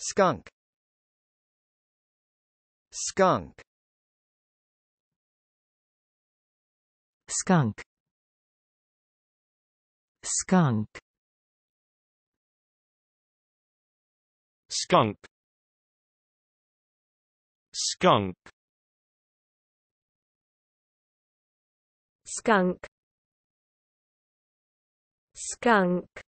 skunk. Skunk. Skunk. Skunk. Skunk. Skunk. Skunk. Skunk.